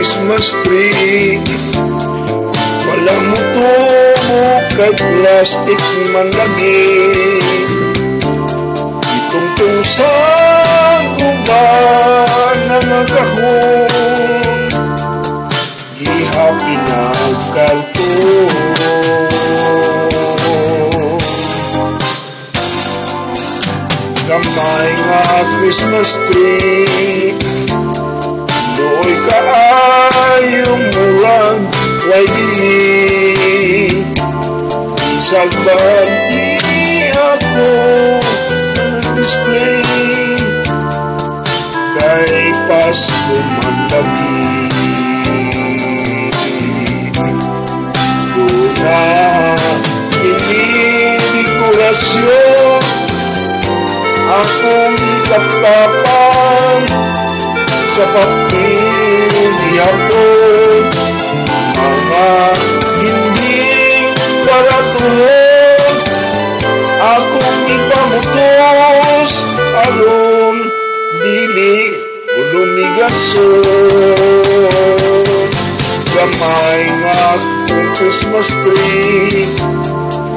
Christmas tree. Wala mo tubo kay plastic man lagi. Itungtong sa guban na magkahon Gihapi na kalto. Gamay nga Christmas tree Doy kaayong murag Way dili Isag di ako Display. Kay Pasko man lagi Una Ini dekorasyon akong ikatapan sa papel niyapon mga hindi paratuhon akong ipamutos aron dili ulumigason gamay nga akong Christmas tree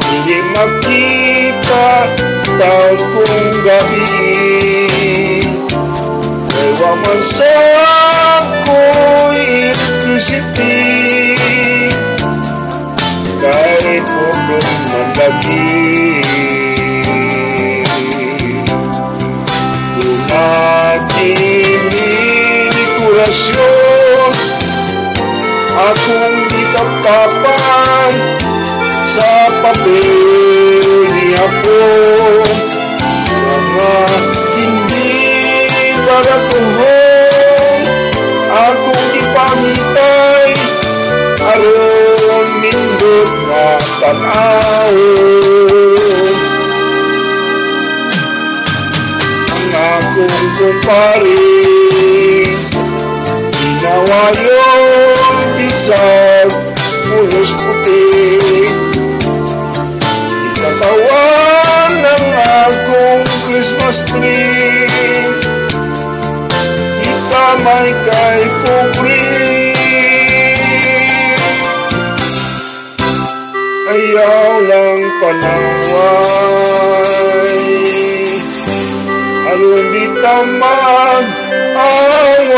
hindi makita taon kong gabi sa ako'y electricity Kahit pulong man lagi Lumating dekorasyon Akong di kapapan sa papel hapon mga hindi baratuhon na tanawon ang akong kumpare ginawa yung bisag pulos puti. Katawan ng akong Christmas tree lang panaway Aron di tamag away